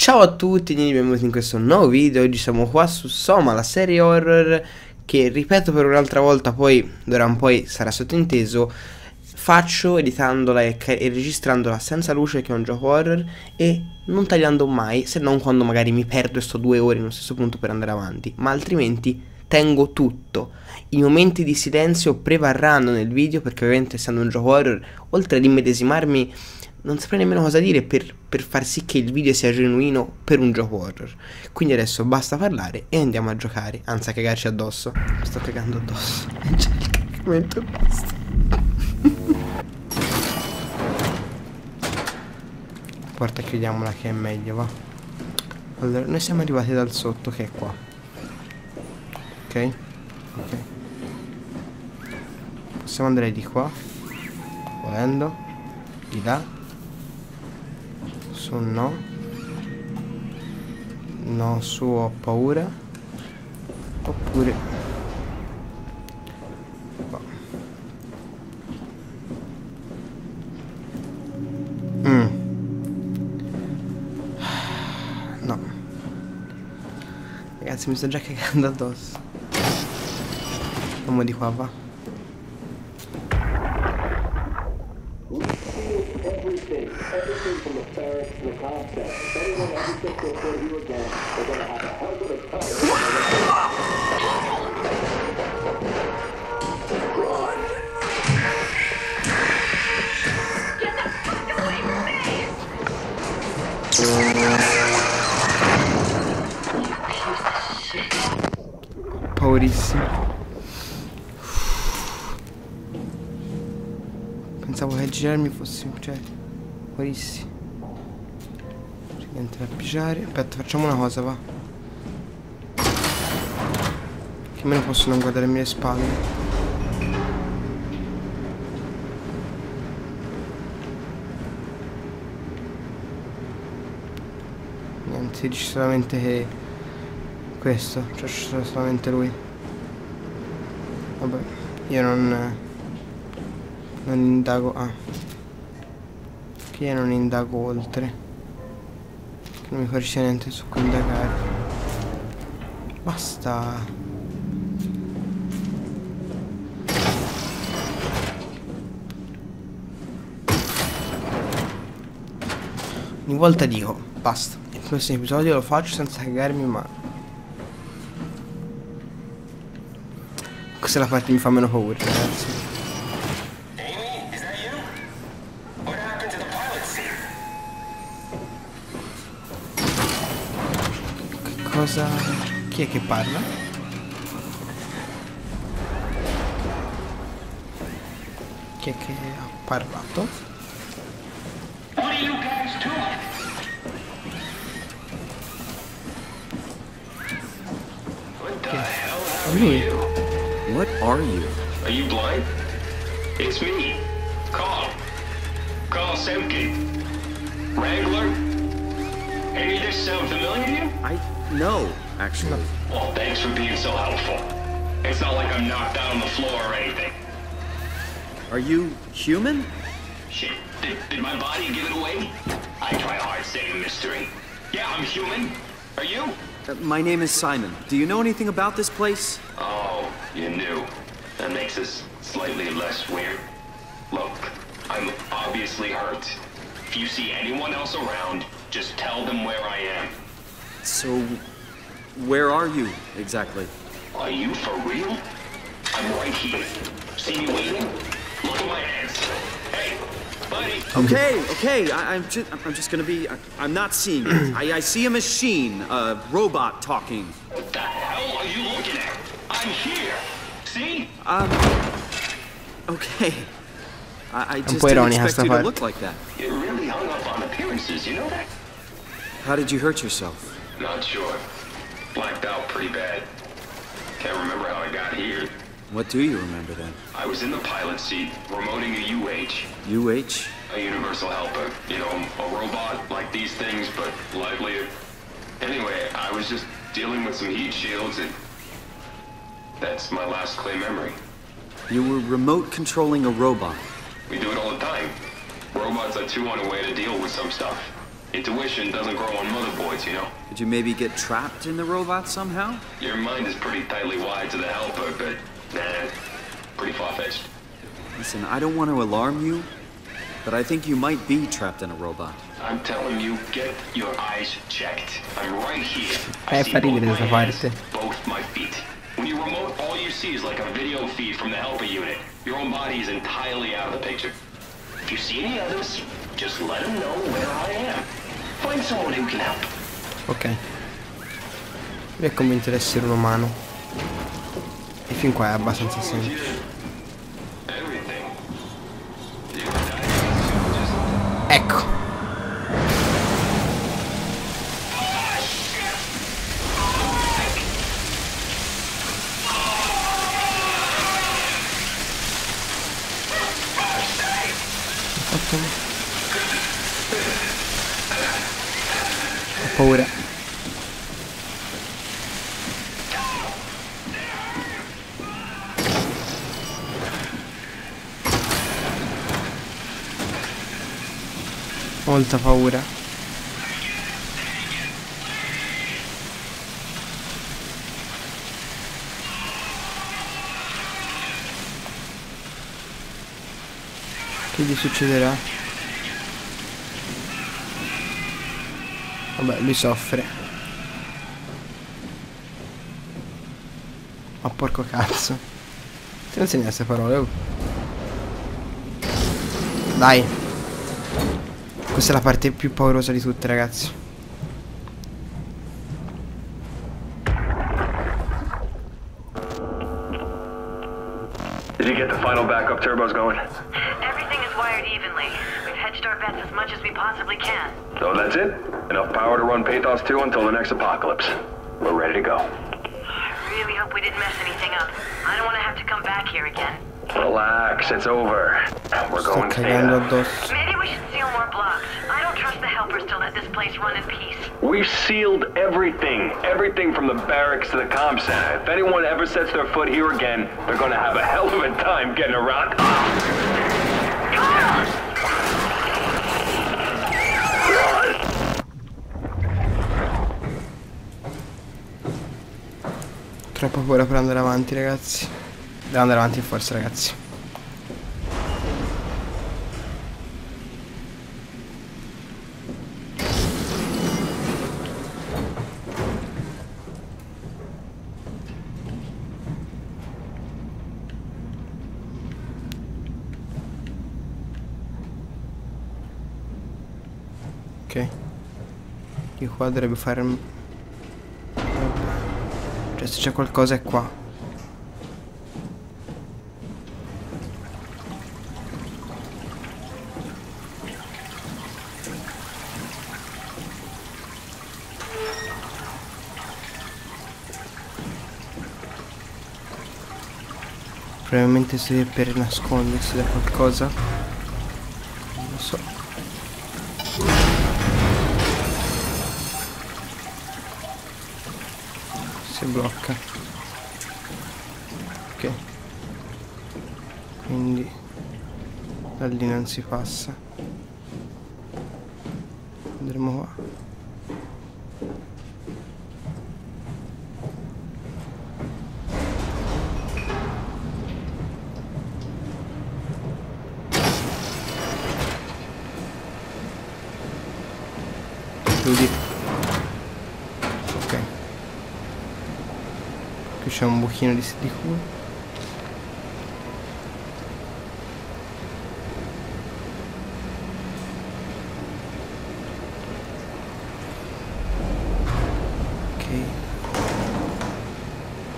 Ciao a tutti benvenuti in questo nuovo video, oggi siamo qua su Soma, la serie horror che ripeto per un'altra volta, poi d'ora in poi sarà sottinteso, faccio editandola e, e, registrandola senza luce che è un gioco horror e non tagliando mai, se non quando magari mi perdo e sto due ore in uno stesso punto per andare avanti, ma altrimenti tengo tutto. I momenti di silenzio prevarranno nel video perché ovviamente essendo un gioco horror, oltre ad immedesimarmi non saprei nemmeno cosa dire per, per, far sì che il video sia genuino per un gioco horror. Quindi adesso basta parlare e andiamo a giocare, anzi a cagarci addosso. Mi sto cagando addosso. C'è il cagamento basta. Porta chiudiamola che è meglio, va. Allora, noi siamo arrivati dal sotto che è qua. Ok? Ok. Possiamo andare di qua. Volendo. Di là su no. No su ho paura. Oppure mm. no. Ragazzi mi sto già cagando addosso. Andiamo di qua va everything, everything from the ferret to the concept. If anyone ever gets their foot you again, they're going to have a hell of a time. Pensavo che Jeremy fosse Buonissimi. Niente da pigiare. Aspetta, facciamo una cosa, va. Che almeno posso non guardarmi le spalle. Niente, dice solamente che questo, cioè c'è solamente lui. Vabbè, io non non indago. Ah io non indago oltre che non mi capisce niente su cui indagare. Basta. Ogni volta dico basta il prossimo episodio lo faccio senza cagarmi ma questa è la parte che mi fa meno paura ragazzi cosa... Chi è che parla? Chi è che ha parlato? What are you? What are you? What are you? Are you blind? It's me, Carl. Carl Semke. Wrangler? Any of this sound familiar to you? I no, actually. Well, thanks for being so helpful. It's not like I'm knocked out on the floor or anything. Are you human? Shit, did, did my body give it away? I try hard staying a mystery. Yeah, I'm human. Are you? Uh, my name is Simon. Do you know anything about this place? Oh, you knew. That makes us slightly less weird. Look, I'm obviously hurt. If you see anyone else around, just tell them where I am. So, where are you exactly? Are you for real? I'm right here. See me waiting? Look at my hands. Hey, buddy. Okay, okay. I, am just, I'm just gonna be. I, am not seeing it. I, I see a machine, a robot talking. What the hell are you looking at? I'm here. See? Um. Okay. I, I just didn't expect you to look like that. You're really hung up on appearances, you know that? How did you hurt yourself? Not sure. Blacked out pretty bad. Can't remember how I got here. What do you remember then? I was in the pilot seat, remoting a UH. UH? A universal helper. You know, a robot like these things, but livelier. Anyway, I was just dealing with some heat shields and... That's my last clear memory. You were remote controlling a robot. We do it all the time. Robots are too on a way to deal with some stuff. Intuition doesn't grow on motherboards, you know? Did you maybe get trapped in the robot somehow? Your mind is pretty tightly wired to the helper, but nah, pretty far-fetched. Listen, I don't want to alarm you, but I think you might be trapped in a robot. I'm telling you, get your eyes checked. I'm right here. I see fa both ridere my questa hands, both my feet. When you remote, all you see is like a video feed from the helper unit. Your own body is entirely out of the picture. If you see any others, just let them know where I am. Find someone who can help. Ok. Lui è convinto di essere un umano. E fin qua è abbastanza semplice. Everything. Ecco. Ho fatto- Ho paura. Molta paura. Che gli succederà? Vabbè, lui soffre. Ma porco cazzo. Ti non queste parole, oh. Dai. Questa è la parte più paurosa di tutte, ragazzi. Did you get the final backup turbos going? Everything is wired evenly. We've hedged our bets as much as we possibly can. So that's it? Enough power to run Pathos 2 until the next apocalypse. We're ready to go. I really hope we didn't mess anything up. I don't want to have to come back here again. Relax, it's over. We're Sto going to addosso. Maybe we should seal more. I don't trust the helpers to let this place run in peace. We've sealed everything. Everything from the barracks to the comm center. If anyone ever sets their foot here again, they're gonna have a hell of a time getting around. Troppa paura per andare avanti, ragazzi. Devo andare avanti in forza, ragazzi. Qua dovrebbe fare... Cioè se c'è qualcosa è qua. Probabilmente si per nascondersi da qualcosa. Si blocca. Ok. Quindi da lì non si passa. Andremo qua. Ok. Qui c'è un buchino di, di culo.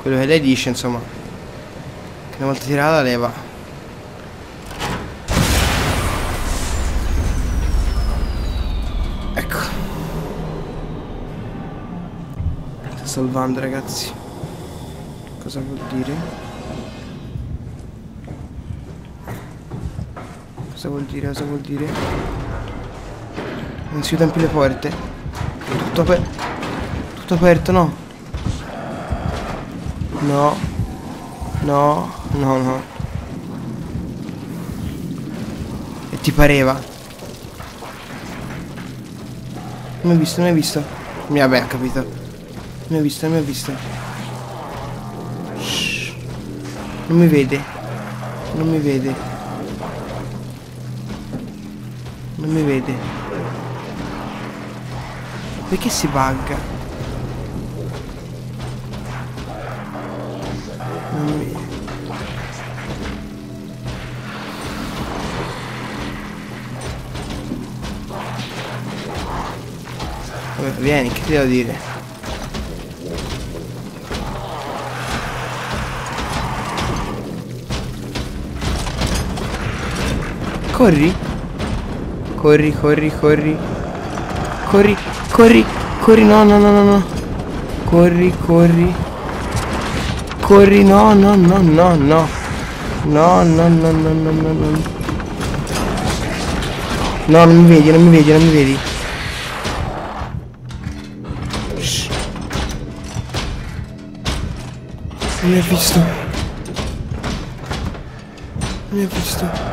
Quello che lei dice, insomma. Che una volta tirata la leva. Ecco. Sta salvando ragazzi. Cosa vuol dire? Cosa vuol dire? Cosa vuol dire? Non si chiudono più le porte. Tutto aperto. Tutto aperto, no. No. No, no, no. E ti pareva? Non mi ha visto, non mi ha visto. Mi vabbè, ha capito. Non mi ha visto, non mi ha visto. Non mi vede. Non mi vede. Non mi vede. Perché si bugga? Non mi. Vabbè, vieni, che ti devo dire? Corri? Corri, corri, corri. Corri, corri, corri, no, no, no, no, no. Corri, corri. Corri, no, no, no, no, no. No, no, no, no, no, no, no. No, non mi vedi, non mi vedi, non mi vedi. Shh. Non mi ha visto. Non mi ha visto.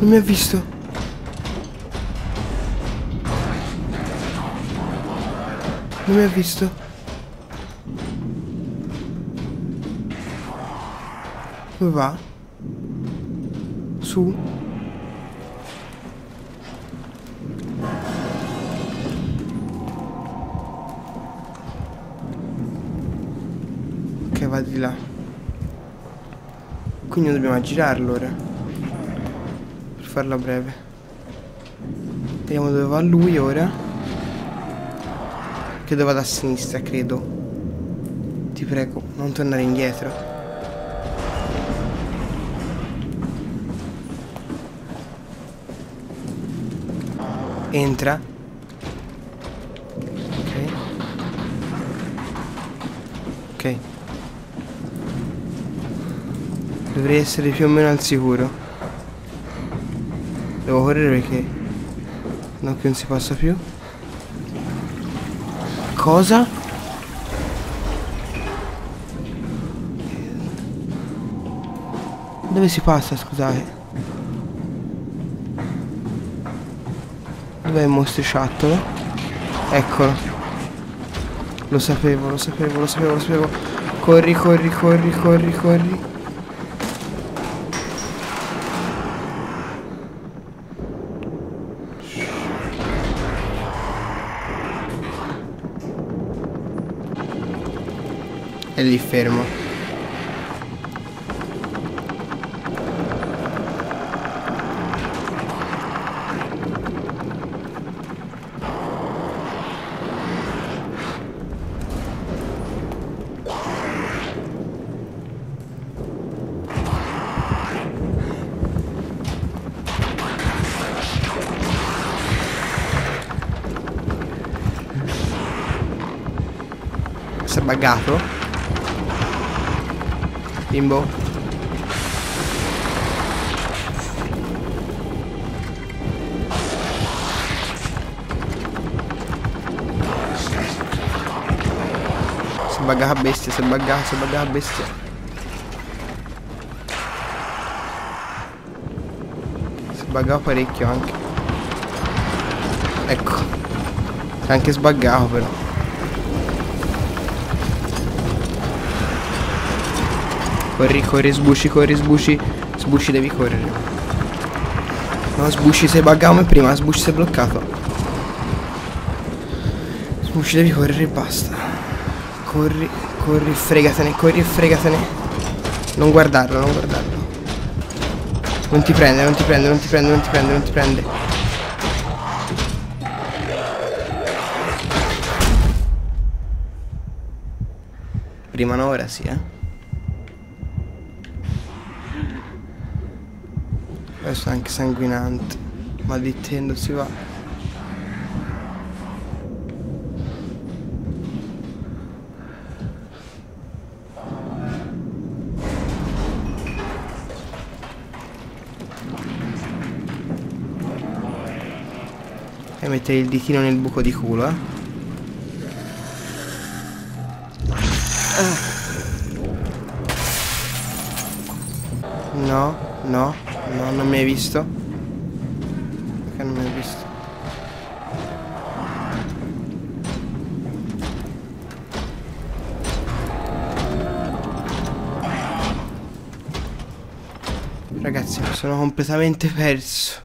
Non mi ha visto. Non mi ha visto. Dove va? Su. Ok, va di là. Quindi dobbiamo aggirarlo ora. Farla breve. Vediamo dove va lui ora. Che dove vada a sinistra, credo. Ti prego, non tornare indietro. Entra. Ok. Ok. Dovrei essere più o meno al sicuro. Devo correre perché non che non si passa più. Cosa? Dove si passa, scusate? Dov'è il mostriciattolo? Eccolo. Lo sapevo, lo sapevo, lo sapevo, lo sapevo. Corri, corri, corri, corri, corri. È lì fermo. Buggato? Bimbo? Si è buggato a bestia, si è buggato, si è buggato a bestia. Si è buggato parecchio anche. Ecco. Si è anche sbaggato però. Corri, corri, sbusci, corri, sbusci. Sbusci devi correre. No, sbusci sei buggato come prima, sbusci sei bloccato. Sbusci devi correre e basta. Corri, corri, fregatene, corri e fregatene. Non guardarlo, non guardarlo. Non ti prende, non ti prende, non ti prende, non ti prende, non ti prende. Prima un'ora, sì, eh. Adesso è anche sanguinante. Ma dittendo si va. E mettere il ditino nel buco di culo, eh. No, no, No, non mi hai visto. Perché non mi hai visto? Ragazzi, mi sono completamente perso.